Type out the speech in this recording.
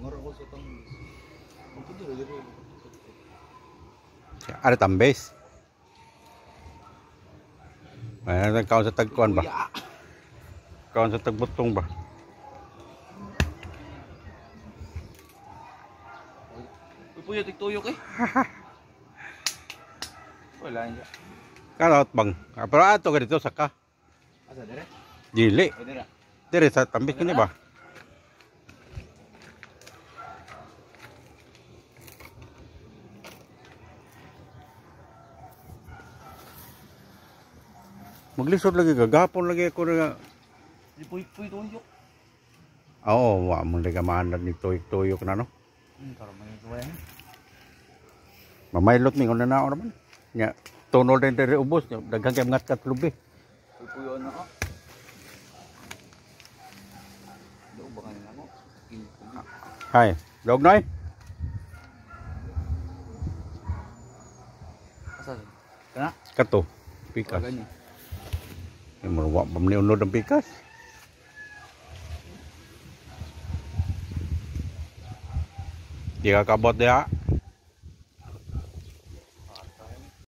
Ngoro ko sa tong. Ito dito dito. Ada tambes. Ay, kaon sa tagkuan ba? Kaon sa tagbutong ba? Pupuyo tiktuyok eh. Wala niya. Karot bang. Ah, Pero ato ka dito saka. Asa dire? Dili. Dire. Sa tambis ko ni ba? Maglisod lagi gagapon lagi ako na Di puy puy tuyok. Oo, wa mo lagi mahanap ni tuyok-tuyok na no. Hmm, karo may tuwa. Mamaylot ni kuno na naman. Nya tunol din diri ubos daghang kay mga katlubi. Na ako. Do ba kanina mo? Hay, dog noy. Asa? Kana? Kato. Pikas. Gani. Pa man unod ang pikas. Di ka kabot diha.